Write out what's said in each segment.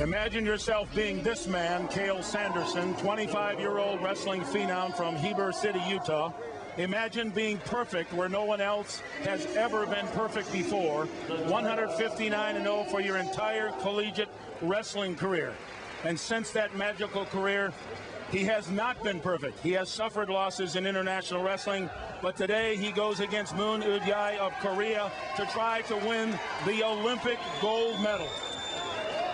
Imagine yourself being this man, Cael Sanderson, 25-year-old wrestling phenom from Heber City, Utah. Imagine being perfect where no one else has ever been perfect before. 159-0 for your entire collegiate wrestling career. And since that magical career, he has not been perfect. He has suffered losses in international wrestling, but today he goes against Moon Eui Jae of Korea to try to win the Olympic gold medal.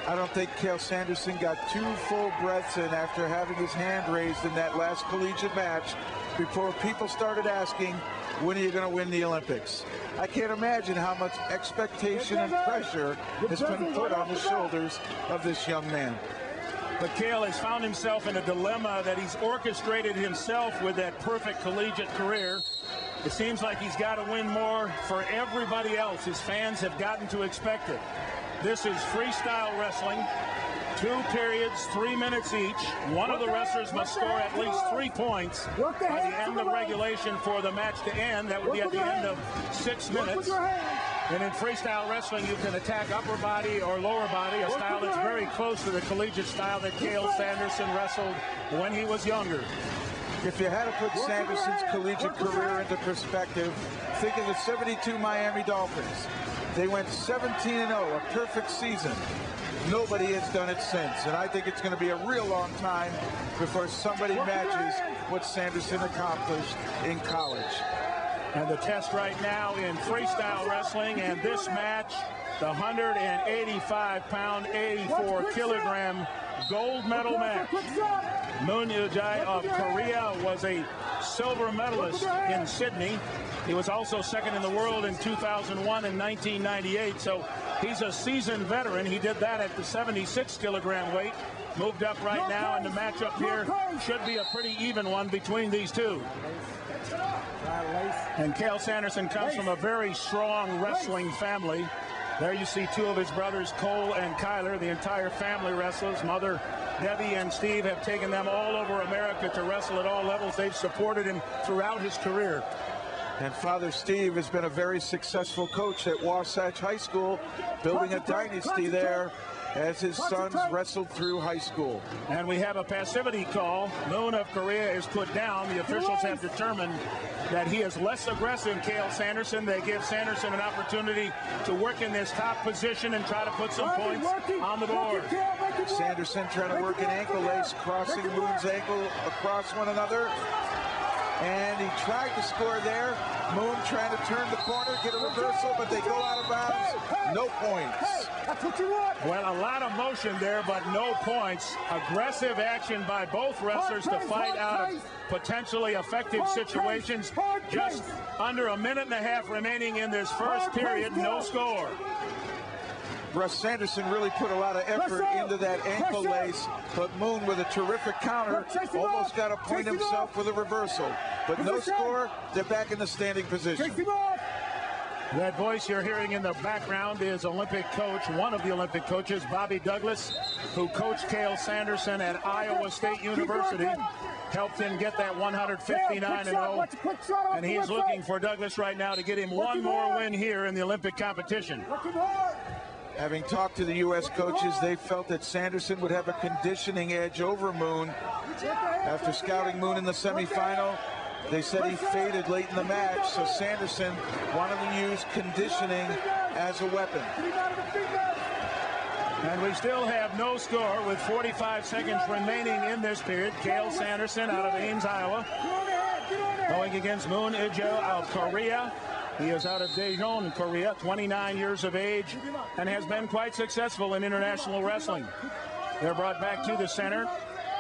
I don't think Cael Sanderson got two full breaths in after having his hand raised in that last collegiate match before people started asking, when are you going to win the Olympics? I can't imagine how much expectation and pressure has been put on the shoulders of this young man. But Cael has found himself in a dilemma that he's orchestrated himself with that perfect collegiate career. It seems like he's got to win more for everybody else. His fans have gotten to expect it. This is freestyle wrestling. Two periods, three minutes each. One of the wrestlers must score at least three points by the end of regulation for the match to end. That would be at the end of six minutes. And in freestyle wrestling, you can attack upper body or lower body, a style that's very close to the collegiate style that Cael Sanderson wrestled when he was younger. If you had to put Sanderson's collegiate career into perspective, think of the 72 Miami Dolphins. They went 17-0, a perfect season. Nobody has done it since, and I think it's going to be a real long time before somebody matches what Sanderson accomplished in college. And the test right now in freestyle wrestling and this match, the 185-pound, 84-kilogram gold medal match. Moon Eui Jae of Korea was a silver medalist in Sydney. He was also second in the world in 2001 and 1998, so he's a seasoned veteran. He did that at the 76 kilogram weight. Moved up right now, and the matchup here should be a pretty even one between these two. And Cael Sanderson comes from a very strong wrestling family. There you see two of his brothers, Cole and Kyler. The entire family wrestles. Mother Debbie and Steve have taken them all over America to wrestle at all levels. They've supported him throughout his career. And Father Steve has been a very successful coach at Wasatch High School, building a dynasty there as his sons wrestled through high school. And we have a passivity call. Moon of Korea is put down. The officials have determined that he is less aggressive, Cael Sanderson. They give Sanderson an opportunity to work in this top position and try to put some points on the board. Sanderson trying to work an ankle lace, crossing Moon's ankle across one another. And he tried to score there. Moon trying to turn the corner, get a reversal, but they go out of bounds. No points. That's what you want. Well, a lot of motion there, but no points. Aggressive action by both wrestlers to fight out of potentially effective situations. Just under a minute and a half remaining in this first period. No score. Russ Sanderson really put a lot of effort into that ankle lace, but Moon with a terrific counter almost got a point himself with a reversal. But no score, they're back in the standing position. That voice you're hearing in the background is Olympic coach, one of the Olympic coaches, Bobby Douglas, who coached Cael Sanderson at Iowa State University. Helped him get that 159 0. And oh. he's looking for Douglas right now to get him one more win here in the Olympic competition. Having talked to the U.S. coaches, they felt that Sanderson would have a conditioning edge over Moon. After scouting Moon in the semifinal, they said he faded late in the match, so Sanderson wanted to use conditioning as a weapon. And we still have no score with 45 seconds remaining in this period. Cael Sanderson out of Ames, Iowa, going against Moon Eui Jae of Korea. He is out of Daejeon, Korea, 29 years of age, and has been quite successful in international wrestling. They're brought back to the center.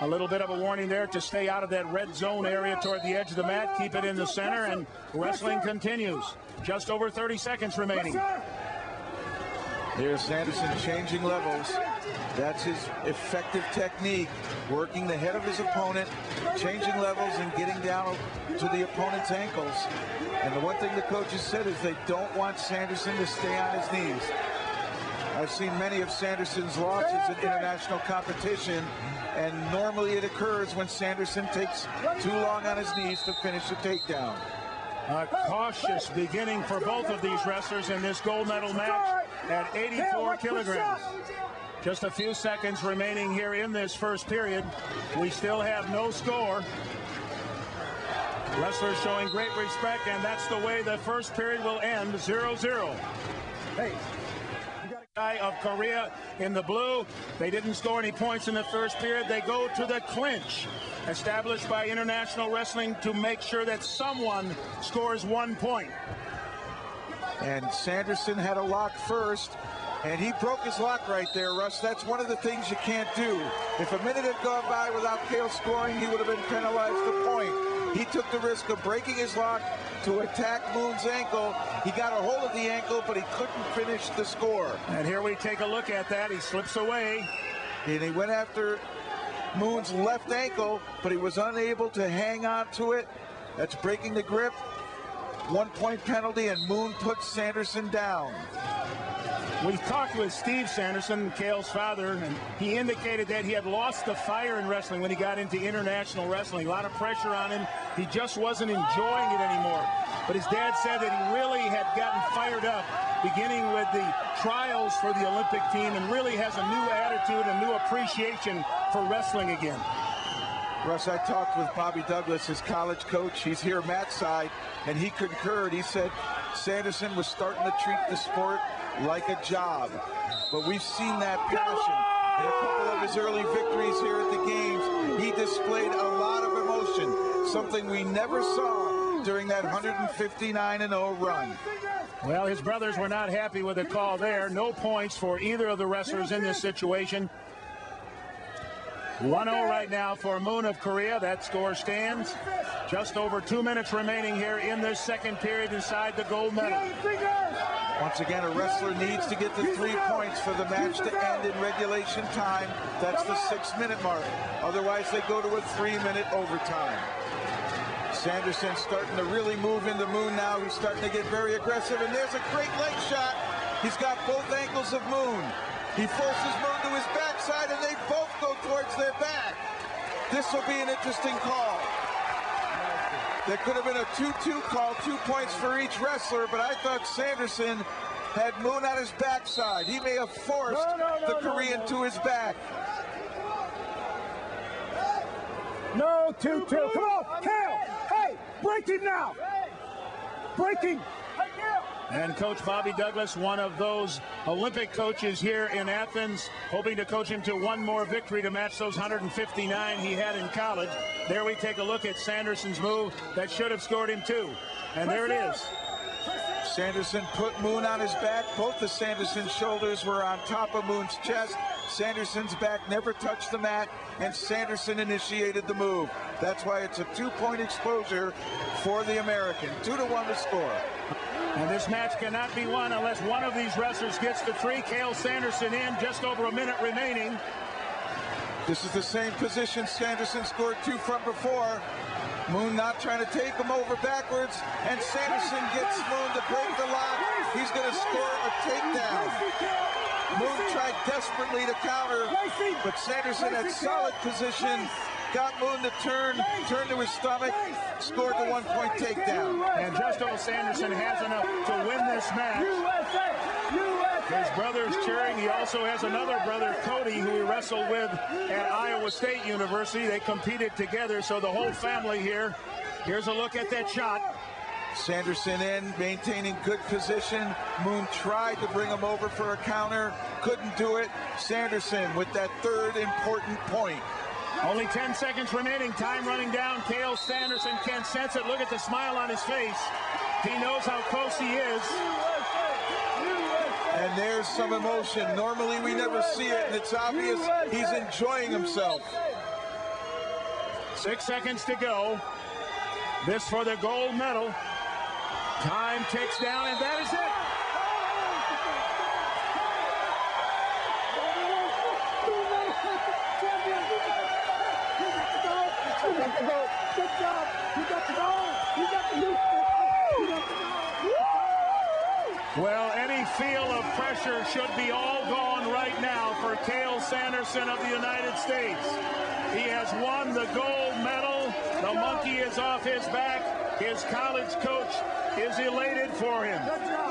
A little bit of a warning there to stay out of that red zone area toward the edge of the mat. Keep it in the center, and wrestling continues. Just over 30 seconds remaining. Here's Sanderson changing levels. That's his effective technique, working the head of his opponent, changing levels and getting down to the opponent's ankles. And the one thing the coaches said is they don't want Sanderson to stay on his knees. I've seen many of Sanderson's losses in international competition, and normally it occurs when Sanderson takes too long on his knees to finish the takedown. A cautious beginning for both of these wrestlers in this gold medal match at 84 kilograms. Just a few seconds remaining here in this first period. We still have no score. Wrestlers showing great respect, and that's the way the first period will end 0 0. Hey. We got a guy of Korea in the blue. They didn't score any points in the first period. They go to the clinch, established by International Wrestling to make sure that someone scores one point. And Sanderson had a lock first. And he broke his lock right there, Russ. That's one of the things you can't do. If a minute had gone by without Cael scoring, he would have been penalized a point. He took the risk of breaking his lock to attack Moon's ankle. He got a hold of the ankle, but he couldn't finish the score. And here we take a look at that. He slips away. And he went after Moon's left ankle, but he was unable to hang on to it. That's breaking the grip. One point penalty, and Moon puts Sanderson down. We talked with Steve Sanderson, Cael's father, and he indicated that he had lost the fire in wrestling when he got into international wrestling. A lot of pressure on him. He just wasn't enjoying it anymore. But his dad said that he really had gotten fired up beginning with the trials for the Olympic team and really has a new attitude and new appreciation for wrestling again. Russ, I talked with Bobby Douglas, his college coach. He's here Matt's side, and he concurred. He said Sanderson was starting to treat the sport like a job. But we've seen that passion. In a couple of his early victories here at the games, he displayed a lot of emotion, something we never saw during that 159-0 run. Well, his brothers were not happy with the call there. No points for either of the wrestlers in this situation. 1-0 right now for Moon of Korea. That score stands. Just over two minutes remaining here in this second period inside the gold medal. Once again, a wrestler needs to get the three points for the match to end in regulation time. That's the six-minute mark. Otherwise, they go to a three-minute overtime. Sanderson starting to really move into Moon now. He's starting to get very aggressive, and there's a great leg shot. He's got both ankles of Moon. He forces Moon to his backside, and they both go towards their back. This will be an interesting call. There could have been a 2-2 call, two points for each wrestler, but I thought Sanderson had Moon on his backside. He may have forced no, no, no, the Korean to his back. No, 2-2. Come on, Cael. Hey, break him now. Breaking. And Coach Bobby Douglas, one of those Olympic coaches here in Athens, hoping to coach him to one more victory to match those 159 he had in college. There we take a look at Sanderson's move that should have scored him two. And there it is. Sanderson put Moon on his back. Both of Sanderson's shoulders were on top of Moon's chest. Sanderson's back never touched the mat, and Sanderson initiated the move. That's why it's a two-point exposure for the American. Two to one to score. And this match cannot be won unless one of these wrestlers gets the three. Cael Sanderson in, just over a minute remaining. This is the same position Sanderson scored two from before. Moon not trying to take him over backwards, and Sanderson gets Moon to break the lock. He's going to score a takedown. Moon tried desperately to counter, but Sanderson had solid position got Moon to turn, turn to his stomach, scored the one-point takedown. And Justo Sanderson has enough to win this match. His brother's cheering. He also has another brother, Cody, who he wrestled with at Iowa State University. They competed together, so the whole family here. Here's a look at that shot. Sanderson in, maintaining good position. Moon tried to bring him over for a counter, couldn't do it. Sanderson with that third important point. Only 10 seconds remaining. Time running down. Cael Sanderson can sense it. Look at the smile on his face. He knows how close he is. And there's some emotion. Normally we never see it, and it's obvious he's enjoying himself. Six seconds to go. This for the gold medal. Time ticks down, and that is it. Well, any feel of pressure should be all gone right now for Cael Sanderson of the United States. He has won the gold medal. The monkey is off his back. His college coach is elated for him.